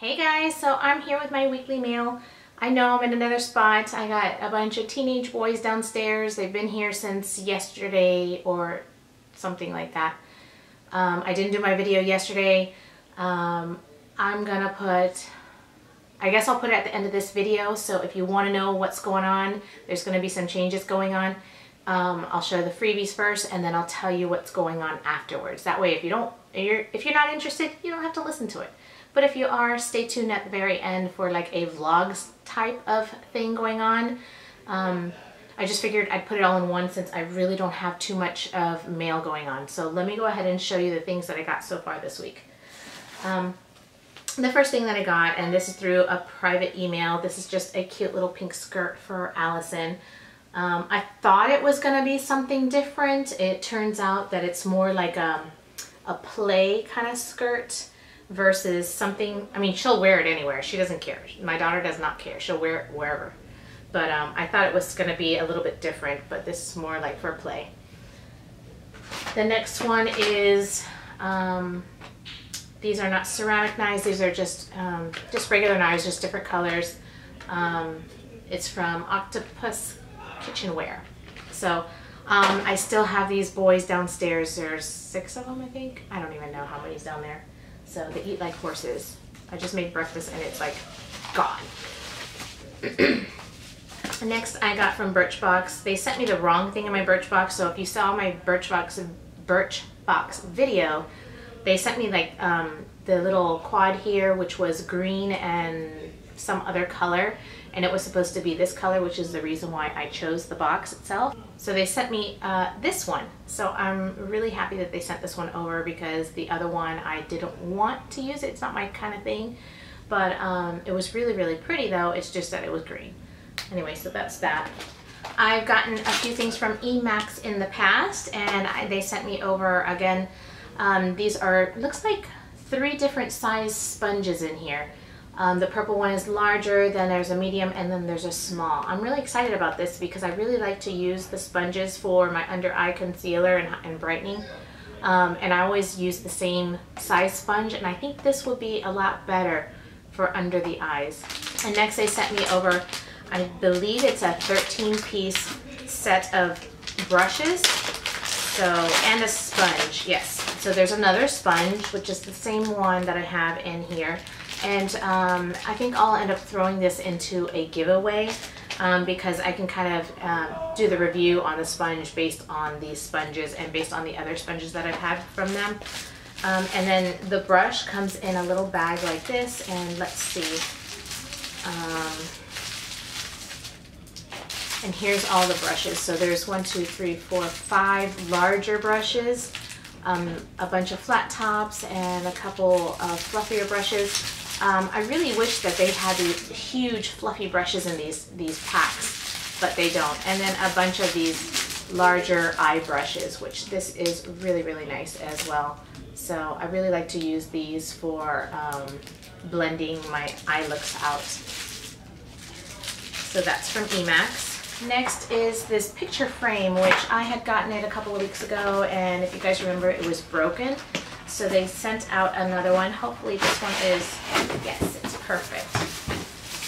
Hey guys, so I'm here with my weekly mail. I know I'm in another spot. I got a bunch of teenage boys downstairs. They've been here since yesterday or something like that. Um, I didn't do my video yesterday. Um, I'm gonna put, I guess I'll put it at the end of this video. So if you wanna know what's going on, there's gonna be some changes going on. Um, I'll show the freebies first and then I'll tell you what's going on afterwards. That way if you don't, if you're not interested, you don't have to listen to it. But if you are, stay tuned at the very end for like a vlogs type of thing going on. Um, I just figured I'd put it all in one since I really don't have too much of mail going on. So let me go ahead and show you the things that I got so far this week. Um, the first thing that I got, and this is through a private email, this is just a cute little pink skirt for Allison. Um, I thought it was going to be something different. It turns out that it's more like a, um, a play kind of skirt versus something, I mean, she'll wear it anywhere. She doesn't care. My daughter does not care. She'll wear it wherever. But um, I thought it was going to be a little bit different, but this is more like for play. The next one is, um, these are not ceramic knives. These are just, um, just regular knives, just different colors. Um, it's from Octopus Kitchenware. So um, I still have these boys downstairs. There's six of them, I think. I don't even know how many's down there. So they eat like horses. I just made breakfast and it's like gone. Next I got from Birchbox. They sent me the wrong thing in my Birchbox. So if you saw my Birchbox Birchbox video, they sent me like um, the little quad here, which was green and some other color and it was supposed to be this color which is the reason why I chose the box itself. So they sent me uh, this one. So I'm really happy that they sent this one over because the other one I didn't want to use it. It's not my kind of thing but um, it was really really pretty though. It's just that it was green. Anyway so that's that. I've gotten a few things from Emax in the past and I, they sent me over again um, these are looks like three different size sponges in here. Um, the purple one is larger, then there's a medium, and then there's a small. I'm really excited about this because I really like to use the sponges for my under eye concealer and, and brightening. Um, and I always use the same size sponge, and I think this would be a lot better for under the eyes. And next they sent me over, I believe it's a 13 piece set of brushes. So, and a sponge, yes. So there's another sponge, which is the same one that I have in here. And um, I think I'll end up throwing this into a giveaway um, because I can kind of um, do the review on the sponge based on these sponges and based on the other sponges that I've had from them. Um, and then the brush comes in a little bag like this and let's see. Um, and here's all the brushes. So there's one, two, three, four, five larger brushes, um, a bunch of flat tops, and a couple of fluffier brushes. Um, I really wish that they had these huge fluffy brushes in these, these packs, but they don't. And then a bunch of these larger eye brushes, which this is really, really nice as well. So I really like to use these for um, blending my eye looks out. So that's from Emax. Next is this picture frame, which I had gotten it a couple of weeks ago, and if you guys remember, it was broken. So they sent out another one. Hopefully this one is, yes, it's perfect.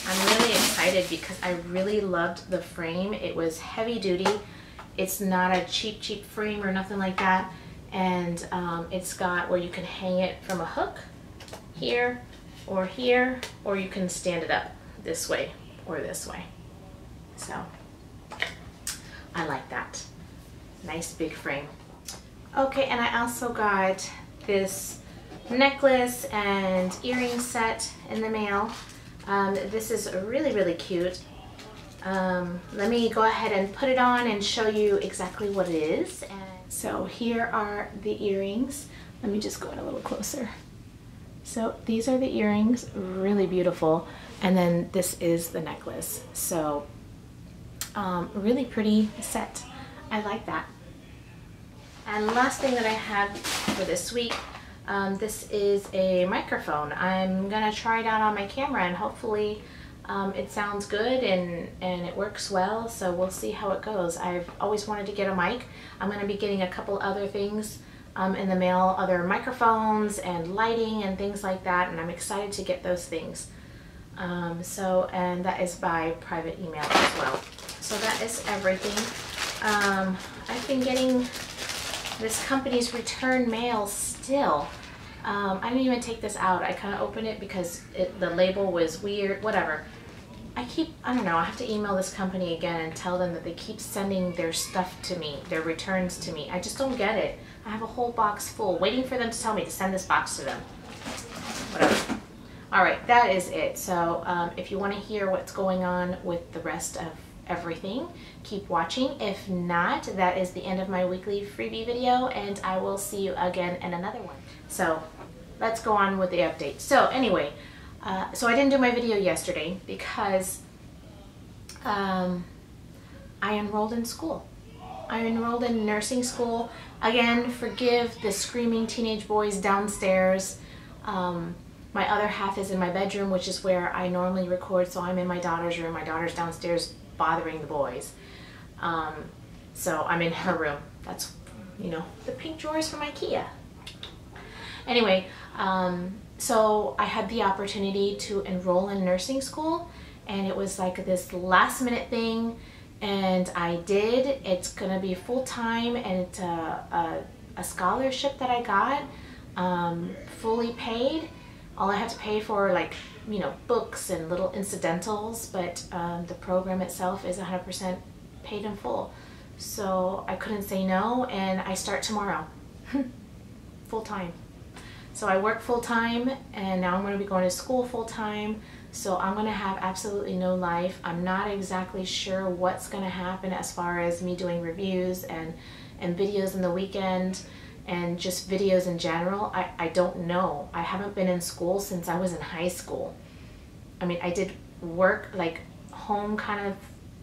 I'm really excited because I really loved the frame. It was heavy duty. It's not a cheap, cheap frame or nothing like that. And um, it's got where you can hang it from a hook here or here, or you can stand it up this way or this way. So I like that. Nice big frame. Okay, and I also got this necklace and earring set in the mail. Um, this is really, really cute. Um, let me go ahead and put it on and show you exactly what it is. And so here are the earrings. Let me just go in a little closer. So these are the earrings, really beautiful. And then this is the necklace. So um, really pretty set. I like that. And last thing that I have for this week, um, this is a microphone. I'm gonna try it out on my camera and hopefully um, it sounds good and, and it works well, so we'll see how it goes. I've always wanted to get a mic. I'm gonna be getting a couple other things um, in the mail other microphones and lighting and things like that, and I'm excited to get those things. Um, so, and that is by private email as well. So that is everything. Um, I've been getting this company's return mail still. Um, I didn't even take this out. I kind of opened it because it, the label was weird, whatever. I keep, I don't know, I have to email this company again and tell them that they keep sending their stuff to me, their returns to me. I just don't get it. I have a whole box full waiting for them to tell me to send this box to them. Whatever. All right, that is it. So um, if you want to hear what's going on with the rest of everything, keep watching. If not, that is the end of my weekly freebie video and I will see you again in another one. So let's go on with the update. So anyway, uh, so I didn't do my video yesterday because um, I enrolled in school. I enrolled in nursing school. Again, forgive the screaming teenage boys downstairs. Um, my other half is in my bedroom, which is where I normally record, so I'm in my daughter's room. My daughter's downstairs bothering the boys. Um, so I'm in her room. That's, you know, the pink drawers from Ikea. Anyway, um, so I had the opportunity to enroll in nursing school and it was like this last minute thing and I did. It's gonna be full time and it's a, a, a, scholarship that I got, um, fully paid. All I have to pay for like, you know, books and little incidentals, but um, the program itself is 100% paid in full. So I couldn't say no and I start tomorrow, full time. So I work full time and now I'm going to be going to school full time. So I'm going to have absolutely no life. I'm not exactly sure what's going to happen as far as me doing reviews and, and videos in the weekend and just videos in general. I, I don't know. I haven't been in school since I was in high school. I mean, I did work like home kind of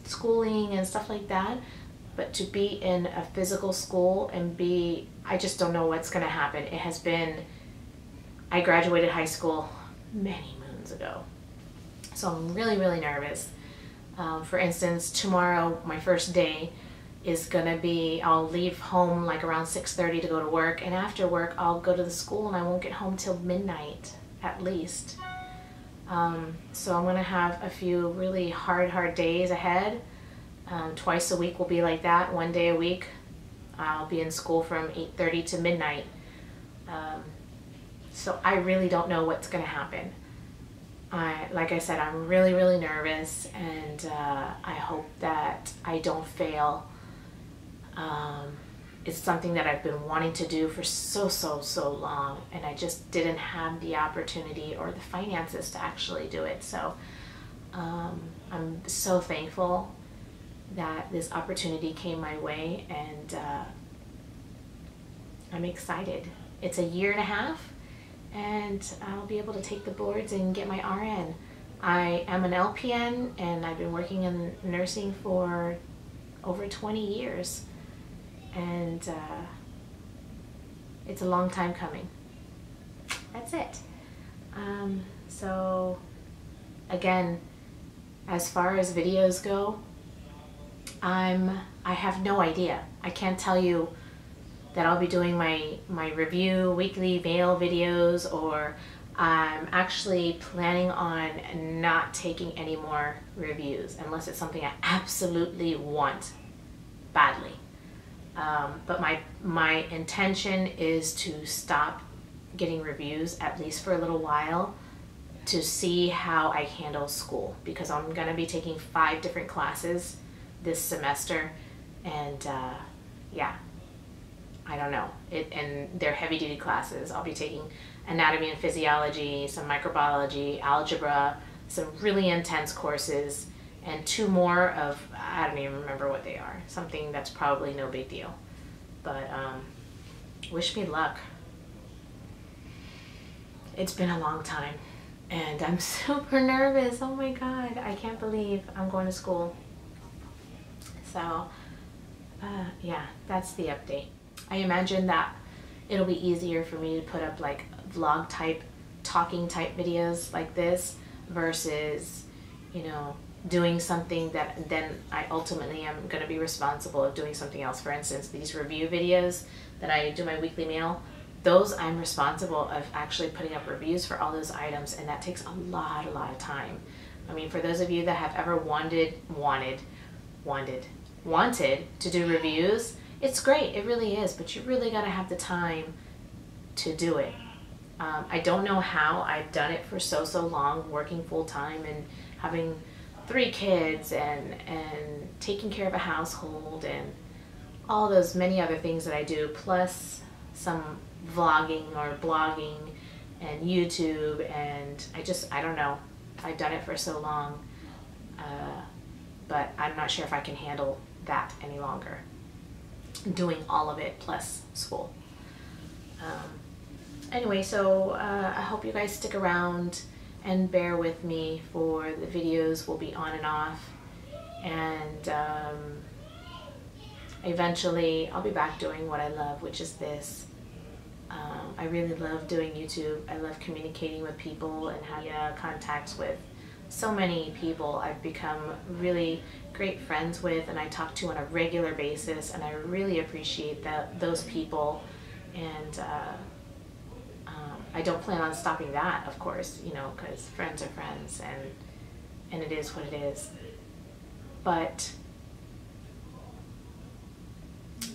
schooling and stuff like that. But to be in a physical school and be, I just don't know what's going to happen. It has been I graduated high school many moons ago. So I'm really, really nervous. Um, for instance, tomorrow, my first day, is gonna be, I'll leave home like around 6.30 to go to work, and after work, I'll go to the school and I won't get home till midnight, at least. Um, so I'm gonna have a few really hard, hard days ahead. Um, twice a week will be like that, one day a week. I'll be in school from 8.30 to midnight. Um, so I really don't know what's to happen. I, like I said, I'm really, really nervous and uh, I hope that I don't fail. Um, it's something that I've been wanting to do for so, so, so long and I just didn't have the opportunity or the finances to actually do it. So um, I'm so thankful that this opportunity came my way and uh, I'm excited. It's a year and a half and I'll be able to take the boards and get my RN. I am an LPN and I've been working in nursing for over 20 years and uh, it's a long time coming. That's it. Um, so again, as far as videos go, I'm I have no idea. I can't tell you that I'll be doing my, my review weekly mail videos or I'm actually planning on not taking any more reviews unless it's something I absolutely want badly. Um, but my, my intention is to stop getting reviews at least for a little while to see how I handle school because I'm going to be taking five different classes this semester and uh, yeah I don't know. It and they're heavy duty classes. I'll be taking anatomy and physiology, some microbiology, algebra, some really intense courses, and two more of I don't even remember what they are. Something that's probably no big deal. But um, wish me luck. It's been a long time and I'm super nervous. Oh my god, I can't believe I'm going to school. So, uh, yeah, that's the update. I imagine that it'll be easier for me to put up like vlog type, talking type videos like this versus, you know, doing something that then I ultimately am going to be responsible of doing something else. For instance, these review videos that I do my weekly mail, those I'm responsible of actually putting up reviews for all those items and that takes a lot, a lot of time. I mean, for those of you that have ever wanted, wanted, wanted, wanted to do reviews, it's great, it really is, but you really got to have the time to do it. Um, I don't know how I've done it for so, so long, working full time and having three kids and, and taking care of a household and all those many other things that I do, plus some vlogging or blogging and YouTube and I just, I don't know. I've done it for so long, uh, but I'm not sure if I can handle that any longer. Doing all of it plus school. Um, anyway, so uh, I hope you guys stick around and bear with me for the videos will be on and off. And um, eventually I'll be back doing what I love which is this. Um, I really love doing YouTube. I love communicating with people and having uh, contacts with so many people I've become really great friends with and I talk to on a regular basis and I really appreciate that those people. And uh, I don't plan on stopping that, of course, you know, because friends are friends and and it is what it is. But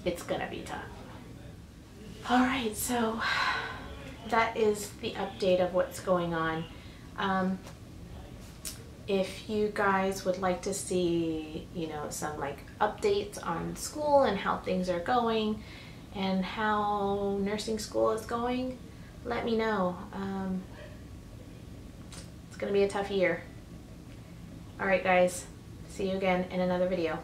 it's gonna be tough. All right, so that is the update of what's going on. Um, if you guys would like to see, you know, some like updates on school and how things are going and how nursing school is going, let me know. Um, it's going to be a tough year. Alright guys, see you again in another video.